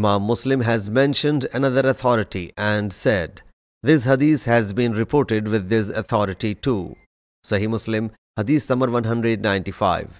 Imam Muslim has mentioned another authority and said, This hadith has been reported with this authority too. Sahih Muslim, Hadith number 195.